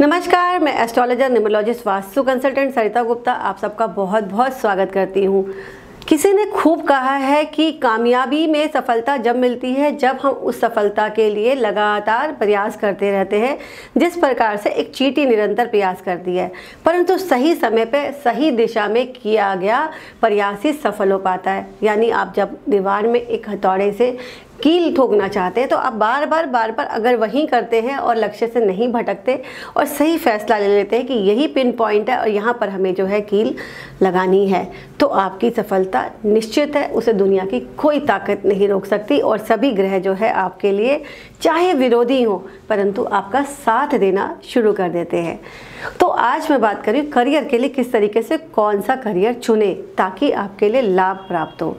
नमस्कार, मैं astrologer numerologist vastu consultant Sarita Gupta. आप सबका बहुत बहुत स्वागत करती हूँ। किसी ने खूब कहा है कि कामयाबी में सफलता जब मिलती है, जब हम उस सफलता के लिए लगातार प्रयास करते रहते हैं, जिस प्रकार से एक चीटी निरंतर प्रयास करती है। परंतु सही समय पे, सही दिशा में किया गया प्रयास ही सफल हो पाता है। यानी आप जब दीवार में एक हथौड़े से कील ठोकना चाहते हैं तो आप बार बार बार बार अगर वहीं करते हैं और लक्ष्य से नहीं भटकते और सही फैसला ले लेते हैं कि यही पिन पॉइंट है और यहाँ पर हमें जो है कील लगानी है तो आपकी सफलता निश्चित है, उसे दुनिया की कोई ताकत नहीं रोक सकती और सभी ग्रह जो है आपके लिए चाहे विरोधी हो, परंतु आपका साथ देना शुरू कर देते हैं। तो आज मैं बात करी करियर के लिए किस तरीके से कौन सा करियर चुने ताकि आपके लिए लाभ प्राप्त हो।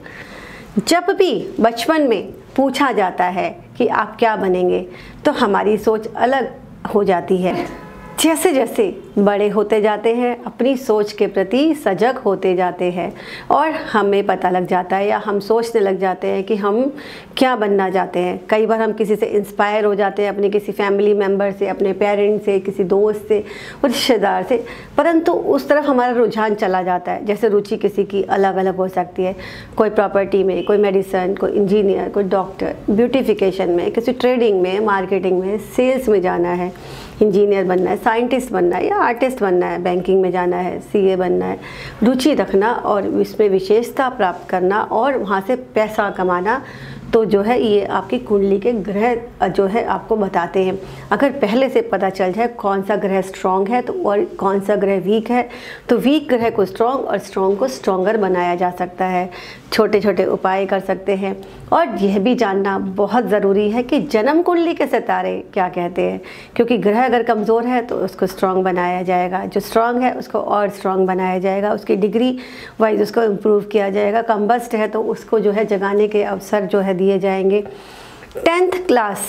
जब भी बचपन में पूछा जाता है कि आप क्या बनेंगे तो हमारी सोच अलग हो जाती है। जैसे जैसे बड़े होते जाते हैं, अपनी सोच के प्रति सजग होते जाते हैं और हमें पता लग जाता है या हम सोचने लग जाते हैं कि हम क्या बनना चाहते हैं। कई बार हम किसी से इंस्पायर हो जाते हैं, अपने किसी फैमिली मेंबर से, अपने पेरेंट्स से, किसी दोस्त से, रिश्तेदार से, परंतु उस तरफ़ हमारा रुझान चला जाता है। जैसे रुचि किसी की अलग अलग हो सकती है, कोई प्रॉपर्टी में, कोई मेडिसन कोई इंजीनियर कोई डॉक्टर ब्यूटिफिकेशन में, किसी ट्रेडिंग में मार्केटिंग में सेल्स में जाना है इंजीनियर बनना है साइंटिस्ट बनना है या आर्टिस्ट बनना है, बैंकिंग में जाना है सीए बनना है, रुचि रखना और इसमें विशेषता प्राप्त करना और वहाँ से पैसा कमाना। तो जो है ये आपकी कुंडली के ग्रह, जो है आपको बताते हैं। अगर पहले से पता चल जाए कौन सा ग्रह स्ट्रॉन्ग है तो और कौन सा ग्रह वीक है तो वीक ग्रह को स्ट्रॉन्ग और स्ट्रॉन्ग को स्ट्रॉन्गर बनाया जा सकता है। छोटे छोटे उपाय कर सकते हैं। और यह भी जानना बहुत ज़रूरी है कि जन्म कुंडली के सितारे क्या कहते हैं, क्योंकि ग्रह अगर कमज़ोर है तो उसको स्ट्रॉन्ग बनाया जाएगा। जो स्ट्रॉन्ग है, उसको और स्ट्रॉन्ग बनाया जाएगा। उसकी डिग्री वाइज उसको इम्प्रूव किया जाएगा। कम्बस्ट है तो उसको जो है जगाने के अवसर जो है दिए जाएँगे। टेंथ क्लास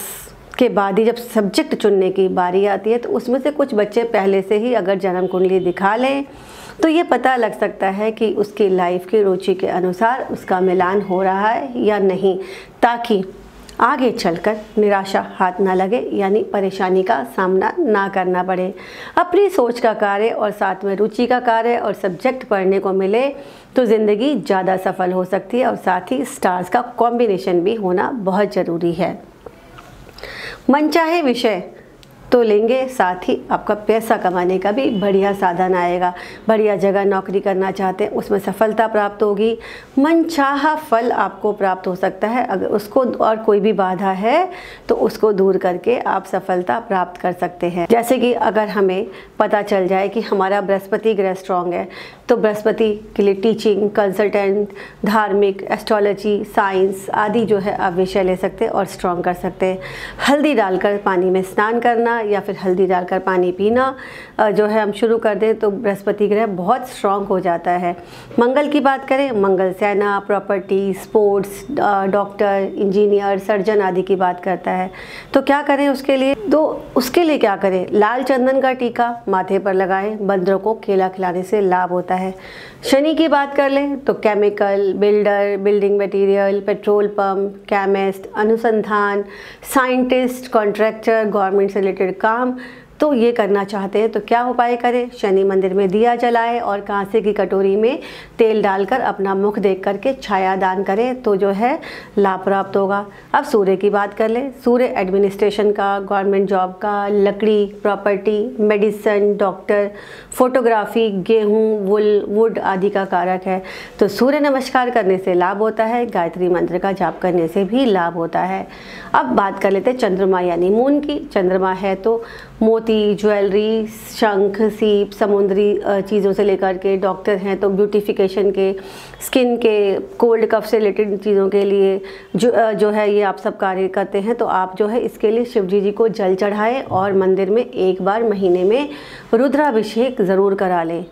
के बाद ही जब सब्जेक्ट चुनने की बारी आती है तो उसमें से कुछ बच्चे पहले से ही अगर जन्म कुंडली दिखा लें तो ये पता लग सकता है कि उसकी लाइफ की रुचि के अनुसार उसका मिलान हो रहा है या नहीं, ताकि आगे चलकर निराशा हाथ ना लगे, यानी परेशानी का सामना ना करना पड़े। अपनी सोच का कार्य और साथ में रुचि का कार्य और सब्जेक्ट पढ़ने को मिले तो ज़िंदगी ज़्यादा सफल हो सकती है और साथ ही स्टार्स का कॉम्बिनेशन भी होना बहुत ज़रूरी है। मनचाहे विषय तो लेंगे, साथ ही आपका पैसा कमाने का भी बढ़िया साधन आएगा। बढ़िया जगह नौकरी करना चाहते हैं, उसमें सफलता प्राप्त होगी। मन चाह फल आपको प्राप्त हो सकता है। अगर उसको और कोई भी बाधा है तो उसको दूर करके आप सफलता प्राप्त कर सकते हैं। जैसे कि अगर हमें पता चल जाए कि हमारा बृहस्पति ग्रह स्ट्रॉन्ग है तो बृहस्पति के लिए टीचिंग कंसल्टेंट धार्मिक एस्ट्रोलॉजी साइंस आदि जो है आप विषय ले सकते हैं और स्ट्रॉन्ग कर सकते हैं। हल्दी डालकर पानी में स्नान करना या फिर हल्दी डालकर पानी पीना जो है हम शुरू कर दें तो बृहस्पति ग्रह बहुत स्ट्रॉन्ग हो जाता है। मंगल की बात करें, मंगल सेना property sports doctor engineer surgeon आदि की बात करता है। तो क्या करें उसके लिए? तो उसके लिए क्या करें? लाल चंदन का टीका माथे पर लगाएँ, बंदरों को केला खिलाने से लाभ होता है। शनि की बात कर लें तो chemical builder building material petrol pump chemist अनुसंधान साइंटिस्ट कॉन्ट्रैक्टर गवर्नमेंट से रिलेटेड काम तो ये करना चाहते हैं तो क्या उपाय करें? शनि मंदिर में दिया जलाएँ और कांसे की कटोरी में तेल डालकर अपना मुख देख करके छाया दान करें तो जो है लाभ प्राप्त होगा। अब सूर्य की बात कर लें। सूर्य एडमिनिस्ट्रेशन का गवर्नमेंट जॉब का, लकड़ी प्रॉपर्टी मेडिसन डॉक्टर फोटोग्राफी गेहूँ वुल वुड आदि का कारक है। तो सूर्य नमस्कार करने से लाभ होता है, गायत्री मंत्र का जाप करने से भी लाभ होता है। अब बात कर लेते हैं चंद्रमा यानी मून की। चंद्रमा है तो मोती ज्वेलरी, शंख, सीप, समुद्री चीज़ों से लेकर के डॉक्टर हैं तो ब्यूटिफिकेशन के, स्किन के, कोल्ड कफ से रिलेटेड चीज़ों के लिए जो जो है ये आप सब कार्य करते हैं तो आप जो है इसके लिए शिव जी जी को जल चढ़ाएँ और मंदिर में एक बार महीने में रुद्राभिषेक ज़रूर करा लें।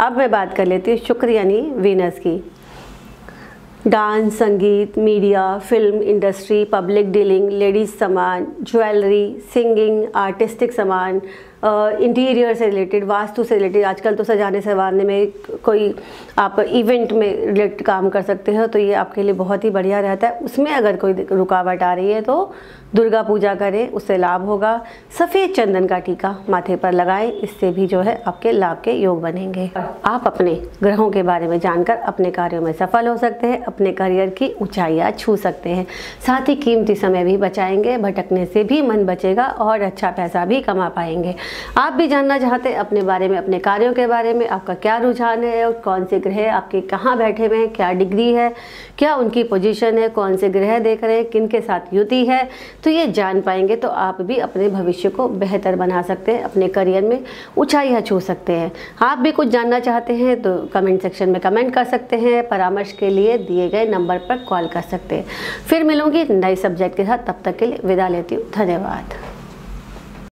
अब मैं बात कर लेती हूँ शुक्र यानी वीनस की। डांस संगीत media film industry public dealing ladies सामान ज्वेलरी सिंगिंग आर्टिस्टिक सामान इंटीरियर से रिलेटेड, वास्तु से रिलेटेड, आजकल तो सजाने सवारने में कोई आप इवेंट में रिलेटेड काम कर सकते हो तो ये आपके लिए बहुत ही बढ़िया रहता है। उसमें अगर कोई रुकावट आ रही है तो दुर्गा पूजा करें, उससे लाभ होगा। सफ़ेद चंदन का टीका माथे पर लगाएँ, इससे भी जो है आपके लाभ के योग बनेंगे। आप अपने ग्रहों के बारे में जानकर अपने कार्यों में सफल हो सकते हैं, अपने करियर की ऊंचाइयाँ छू सकते हैं। साथ ही कीमती समय भी बचाएँगे, भटकने से भी मन बचेगा और अच्छा पैसा भी कमा पाएँगे। आप भी जानना चाहते हैं अपने बारे में, अपने कार्यों के बारे में, आपका क्या रुझान है और कौन से ग्रह आपके कहाँ बैठे हुए हैं, क्या डिग्री है, क्या उनकी पोजीशन है, कौन से ग्रह देख रहे हैं किन के साथ युति है तो ये जान पाएँगे तो आप भी अपने भविष्य को बेहतर बना सकते हैं, अपने करियर में ऊंचाइयाँ छू सकते हैं। आप भी कुछ जानना चाहते हैं तो कमेंट सेक्शन में कमेंट कर सकते हैं, परामर्श के लिए दिए गए नंबर पर कॉल कर सकते हैं। फिर मिलूँगी नए सब्जेक्ट के साथ, तब तक के लिए विदा लेती हूँ, धन्यवाद।